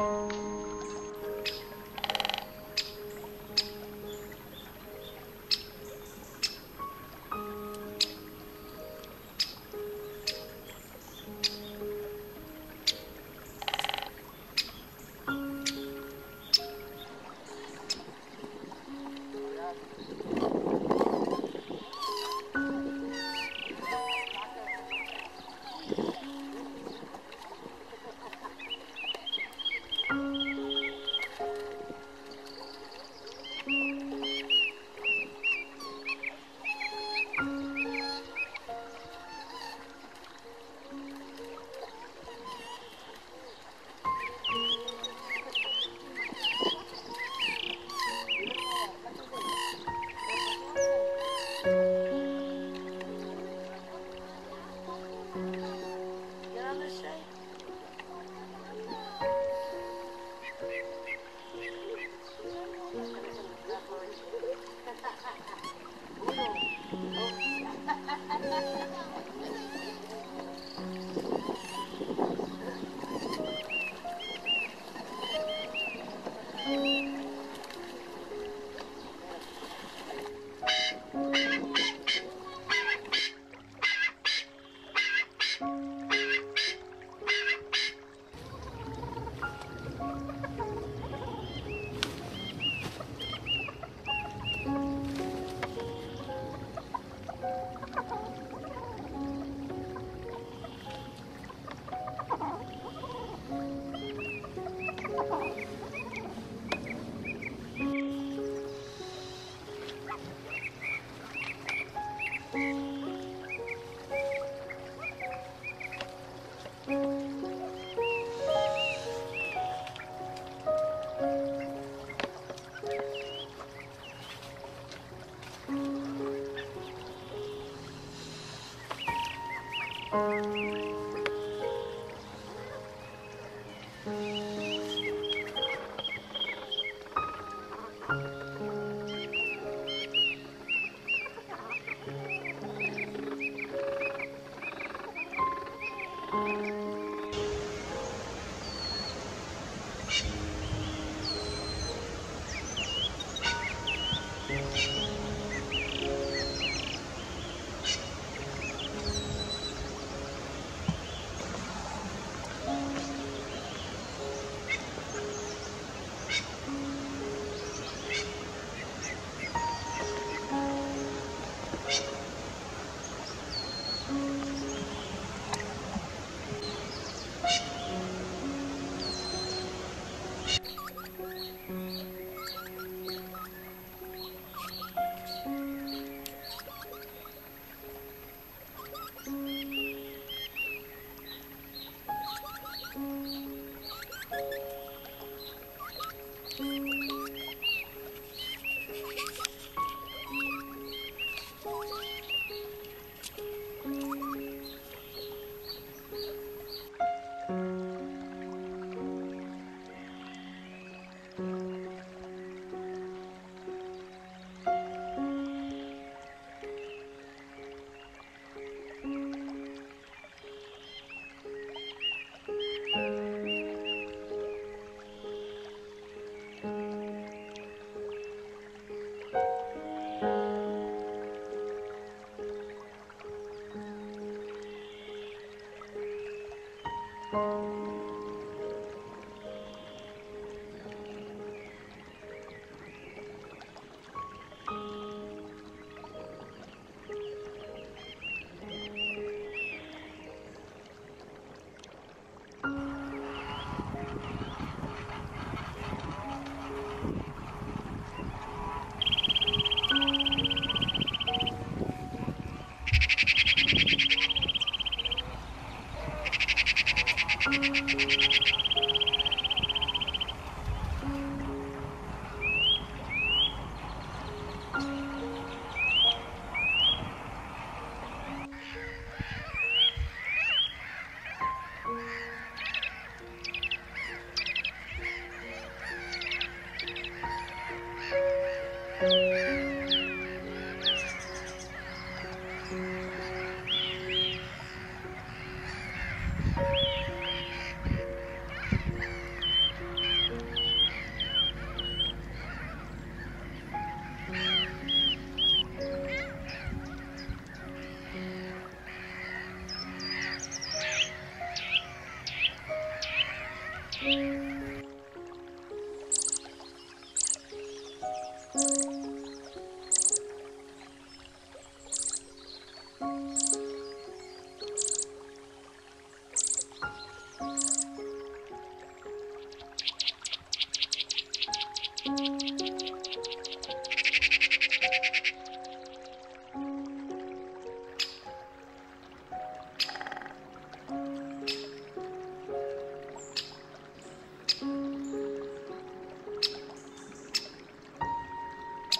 ん。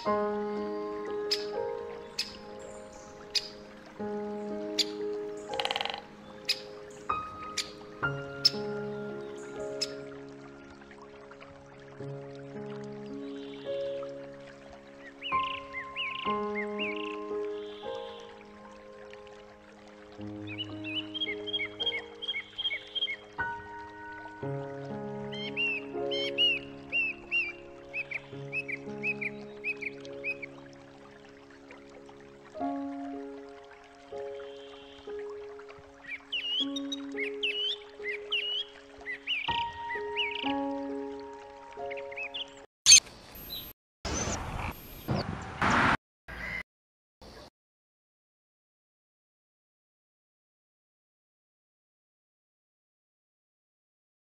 Música